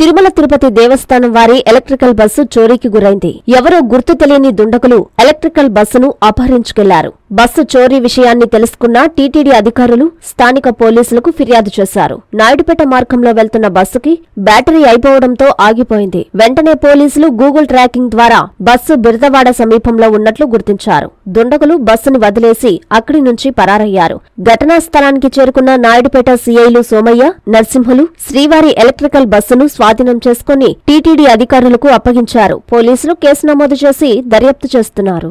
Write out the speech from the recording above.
తిరుమల తిరుపతి దేవస్థానం వారి electrical bus చోరీకి గురైంది. ఎవరో గుర్తు తెలియని దుండకులు ఎలక్ట్రికల్ బస్సును అపహరించుకెళ్ళారు. బస్సు చోరీ విషయాన్ని తెలుసుకున్న టీటీడీ అధికారులు స్థానిక పోలీసులకు ఫిర్యాదు చేశారు. నాయుడుపేట మార్గంలో వెళ్తున్న బస్సుకి బ్యాటరీ అయిపోవడంతో ఆగిపోయింది. వెంటనే పోలీసులు గూగుల్ ట్రాకింగ్ ద్వారా బస్సు బిరదవాడ సమీపంలో ఉన్నట్లు గుర్తించారు. దుండగులు బస్సును వదిలేసి అక్కడి నుంచి పరారయ్యారు. ఘటనా స్థలానికి చేరుకున్న నాయుడుపేట సీఐలు సోమయ్య నరసింహులు శ్రీవారి ఎలక్ట్రికల్ బస్సును స్వాధీనం చేసుకుని టీటీడీ అధికారులకు అప్పగించారు. పోలీసులు కేసు నమోదు చేసి దర్యాప్తు చేస్తున్నారు.